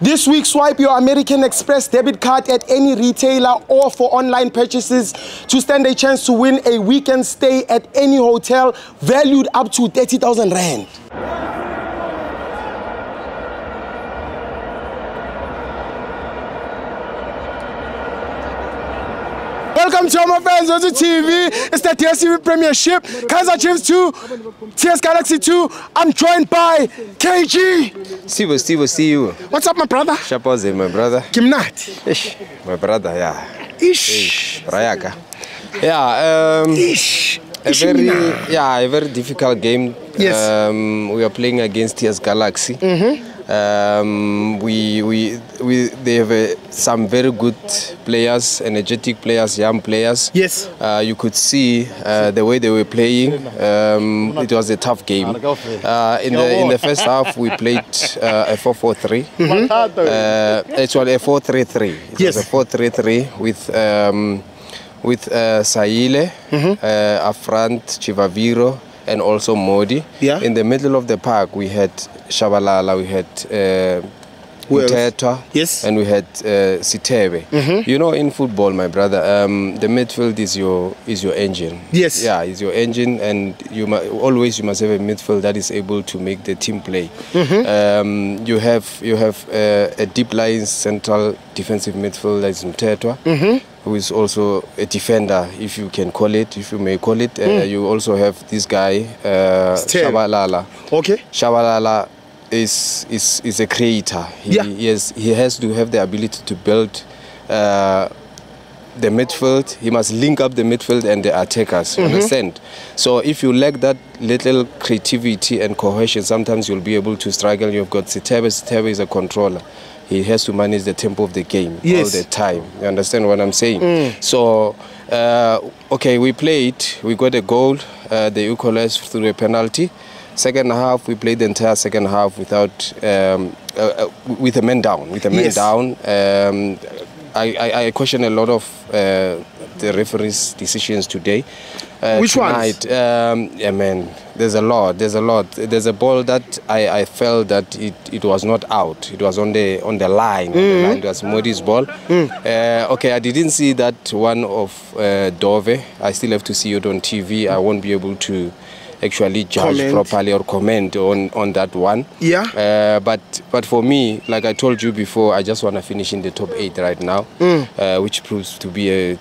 This week, swipe your American Express debit card at any retailer or for online purchases to stand a chance to win a weekend stay at any hotel valued up to 30,000 Rand. Welcome to my fans on the TV. It's the DSTV Premiership. Kaizer Chiefs 2, TS Galaxy 2. I'm joined by KG. Steve, Steve, see you. What's up, my brother? Shapoze, my brother. Kimnat. Ish, my brother, yeah. Ish. Rayaka. Yeah, um, Ish. a very, yeah, a very difficult game. Yes. Um, we are playing against TS Galaxy. Um, we, we, we, they have uh, some very good players, energetic players, young players. Yes. Uh, you could see uh, the way they were playing. Um, it was a tough game. Uh, in the in the first half, we played uh, a 4-4-3. Uh, actually, a 4-3-3. It Yes. was a 4-3-3 with um, with uh, Saile, uh, Afrant, Chivaviro, and also Mmodi. Yeah. In the middle of the park, we had Shabalala, we had. Uh, Yes. and we had uh, Sithebe. You know, in football, my brother, um, the midfield is your is your engine. Yes. Yeah, is your engine, and you always you must have a midfield that is able to make the team play. Um, you have you have uh, a deep lying central defensive midfield that is Mthethwa, who is also a defender, if you can call it, if you may call it. Uh, You also have this guy, uh. Shabalala. Okay. Shabalala is is is a creator. He, Yeah. he has he has to have the ability to build uh, the midfield. He must link up the midfield and the attackers. You understand? So if you lack that little creativity and cohesion, sometimes you'll be able to struggle. You've got Sithebe. Sithebe is a controller. He has to manage the tempo of the game Yes. all the time. You understand what I'm saying? So, uh, okay, we played, we got a goal, uh, they equalized through a penalty. Second half, we played the entire second half without, um, uh, uh, with a man down, with a man Yes. down. Um, I, I, I question a lot of uh, the referees' decisions today. Uh, Which ones? tonight, um, yeah, man, there's a lot. There's a lot. There's a ball that I, I felt that it, it was not out. It was on the on the line. On the line. It was Mmodi's ball. Uh, okay, I didn't see that one of uh, Dove. I still have to see it on TV. I won't be able to actually judge Comment. properly or comment on, on that one. Yeah. Uh, but but for me, like I told you before, I just want to finish in the top eight right now, Mm. uh, which proves to be a,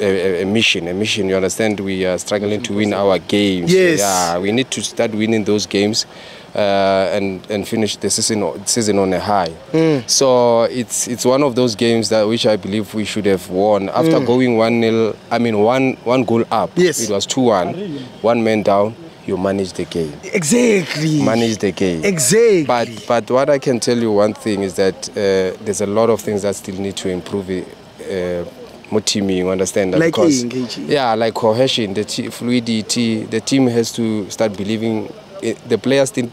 a a mission. A mission. You understand? We are struggling to win our games. Yes. Yeah. We need to start winning those games. Uh, and and finish the season season on a high. Mm. So it's it's one of those games that which I believe we should have won after going one nil. I mean one one goal up. Mm. Yes. It was two one. One man down. You manage the game Exactly. manage the game. Exactly. But but what I can tell you one thing is that uh, there's a lot of things that still need to improve. It, uh, more teaming, you understand that? Like because engaging. yeah, like cohesion, the fluidity. The team has to start believing. i the players still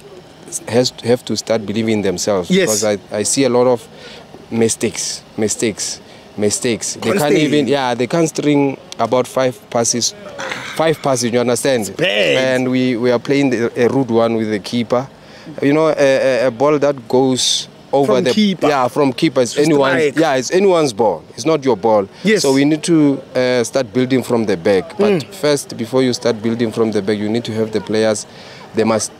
has have to start believing in themselves. Yes. Because I, I see a lot of mistakes, mistakes, mistakes. They can't even yeah they can't string about five passes, five passes. You understand? And we we are playing the, a rude one with the keeper. You know, a, a, a ball that goes over From the keeper. yeah from keeper. It's To anyone's strike. yeah it's anyone's ball. It's not your ball. Yes. So we need to uh, start building from the back. But Mm. first, before you start building from the back, you need to have the players. They must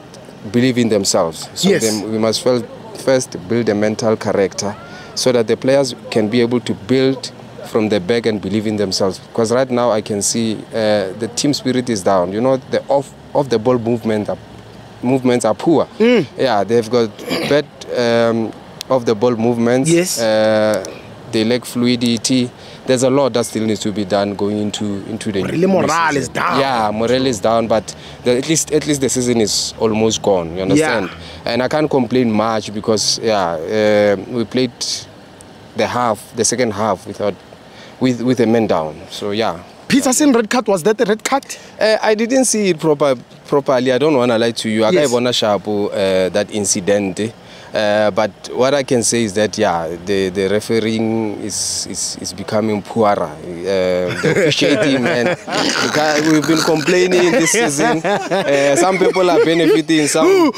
believe in themselves. So Yes. then we must first build a mental character, so that the players can be able to build from the back and believe in themselves. Because right now I can see uh, the team spirit is down. You know the off off the ball movement are, movements are poor. Mm. Yeah, they've got bad um, off the ball movements. Yes. Uh, they lack fluidity. There's a lot that still needs to be done going into into the Really morale is down. Yeah, morale is down, but the, at least at least the season is almost gone. You understand? Yeah. And I can't complain much because yeah, uh, we played the half, the second half without with with a man down. So yeah. Petersen red card was that a red card? Uh, I didn't see it proper properly. I don't want to lie to you. I Yes. yes. sharp uh, that incident. Uh, but what I can say is that yeah, the, the refereeing is, is, is becoming poorer. Uh, the officiating and we've been complaining this season. Uh, some people are benefiting, some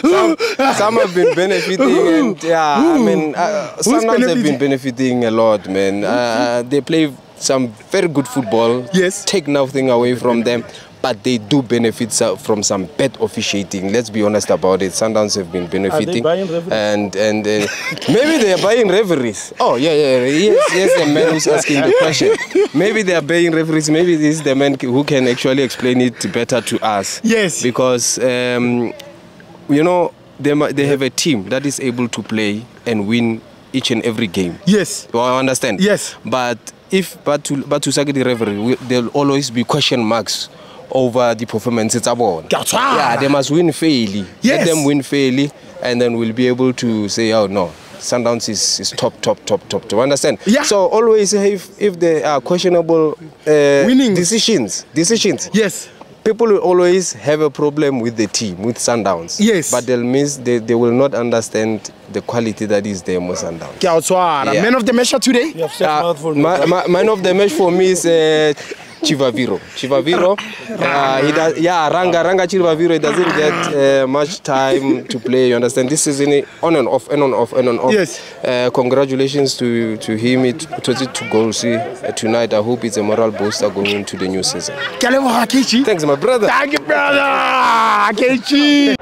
some, some have been benefiting, and yeah, I mean, uh, sometimes have been benefiting a lot, man. Uh, they play some very good football. Yes. Take nothing away from them. But they do benefit from some bad officiating. Let's be honest about it. Sundowns have been benefiting, and and uh, maybe they are buying referees. Oh yeah, yeah, yes, yes. The man who's asking the question. Maybe they are buying referees. Maybe this is the man who can actually explain it better to us. Yes. Because um, you know they they have a team that is able to play and win each and every game. Yes. Well, I understand. Yes. But if but to but to Sagadi referee, there'll always be question marks over the performance. It's about. Ke a tshwara. Yeah, they must win fairly. Yes. Let them win fairly, and then we'll be able to say, oh no. Sundowns is, is top, top, top, top. To understand? Yeah. So always, if if there are questionable uh, Winnings. decisions, decisions, Yes. people will always have a problem with the team, with Sundowns. Yes. But they'll miss, they, they will not understand the quality that is there with Sundowns. Ke a o tshwara. Yeah. Man of the match today? You have said Uh, mouthful. my, my, man of the match for me is uh, Chivaviro. Chivaviro, uh, he does, yeah, Ranga, Ranga Chivaviro, he doesn't get uh, much time to play. You understand? This season, he- on and off, and on off, and on off. Yes. Uh, congratulations to, to him. It was it to goals See, uh, tonight, I hope it's a moral booster going into the new season. Thanks, my brother. Thank you, brother. KG.